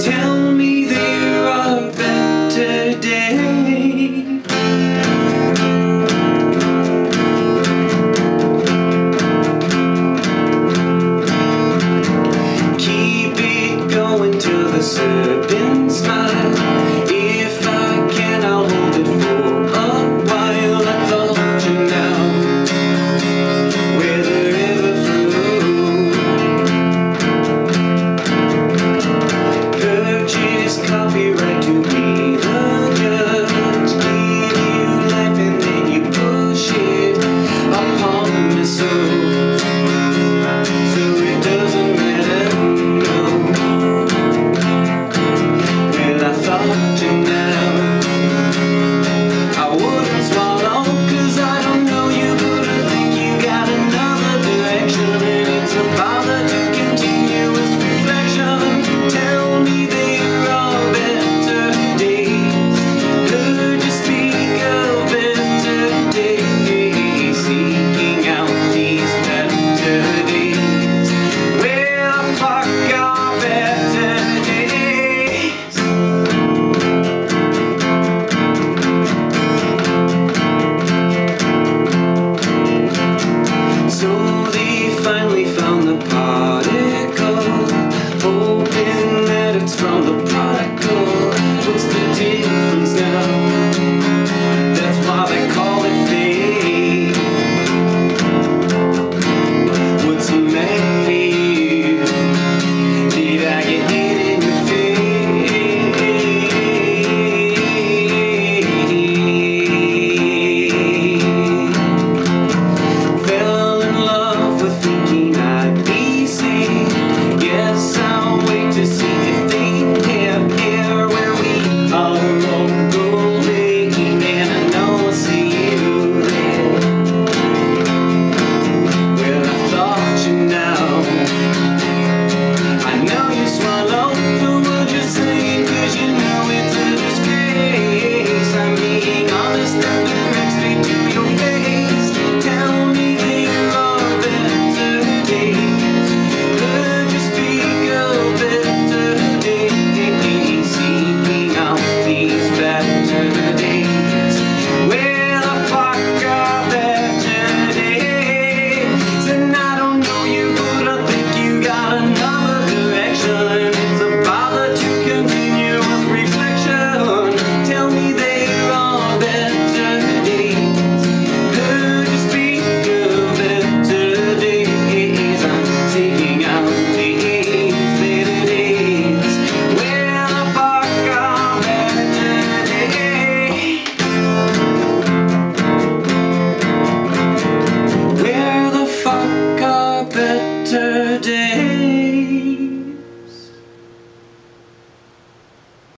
Tell me there are better days. Keep it going till the serpent's mine. the Today.